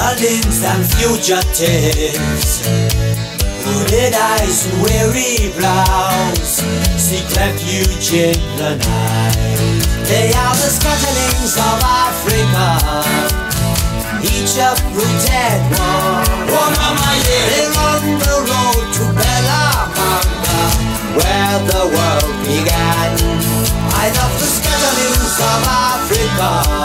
sun sinking and fugitives. Hooded eyes and weary brows? Seek refuge in the night. They are the scatterlings of Africa. Each uprooted one. One of my They're on the road to Phelamanga Where the world began. I love the scatterlings of Africa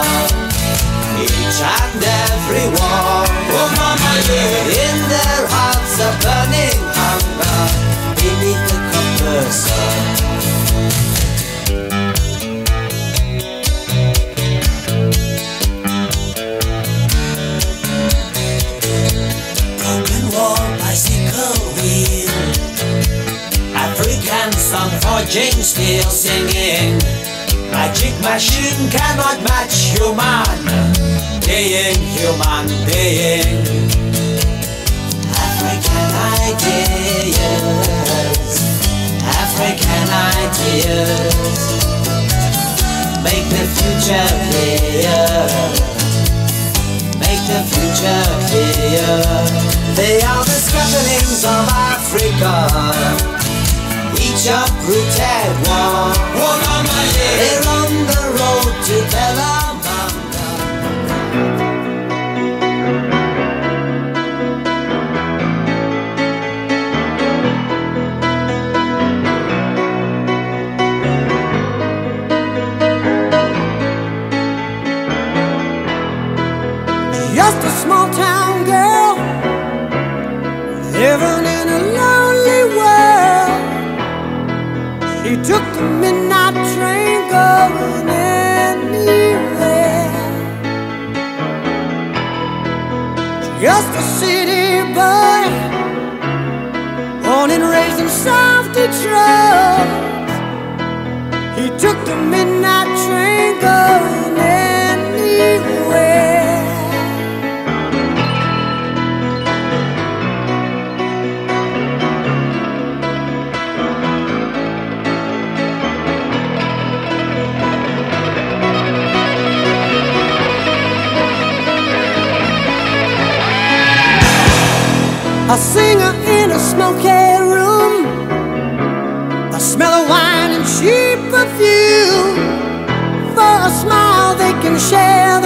each and every one. Oh, mama, yeah. In their hearts a burning hunger beneath the copper sun. Broken wall, bicycle wheel. African song forging, still singing. Magic machine cannot match human being, human being. African ideas, African ideas. Make the future clear. Make the future clear. They are the scatterlings of Africa each uprooted one. One on my They're on the road to Phelamanga. She took the midnight train going anywhere. Just a city boy, born and raised in South Detroit. He took the midnight train going A singer in a smoky room. A smell of wine and cheap perfume. For a smile, they can share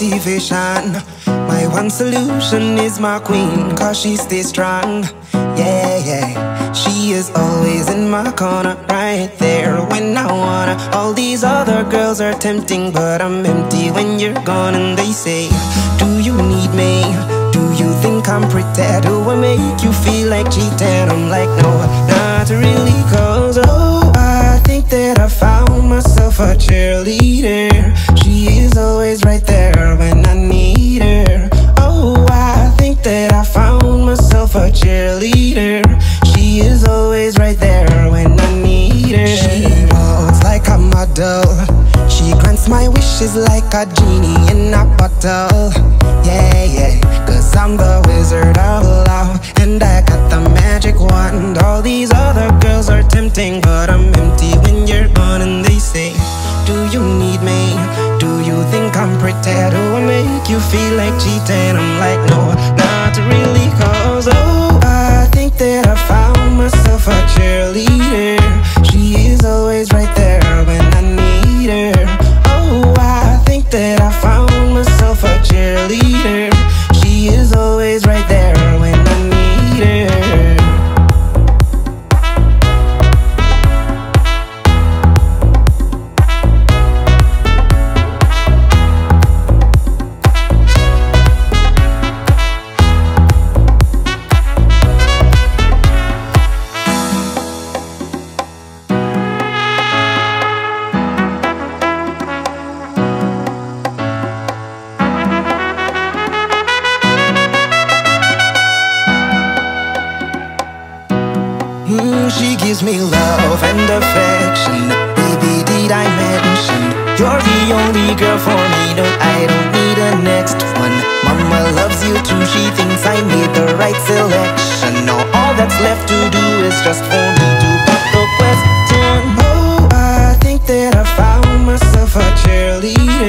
motivation. My one solution is my queen, cause she stays strong. Yeah, yeah. She is always in my corner, right there when I wanna. All these other girls are tempting, but I'm empty when you're gone. And they say, Do you need me? Do you think I'm pretty? Do I make you feel like cheating? I'm like, No, not really, cause oh, I think that I found myself a cheerleader. She is always right there when I need her. Oh, I think that I found myself a cheerleader. She is always right there when I need her. She walks like a model. She grants my wishes like a genie in a bottle. Yeah, yeah. Cause I'm the wizard of love. And I got the magic wand. All these other girls are tempting, but I'm empty when you're gone. And they say, pretty? Do I make you feel like cheating? I'm like, No, not really. Cause oh, love and affection. Baby, did I mention you're the only girl for me? No, I don't need a next one. Mama loves you too. She thinks I made the right selection. Now all that's left to do is just for me to pop the question. Oh, I think that I found myself a cheerleader.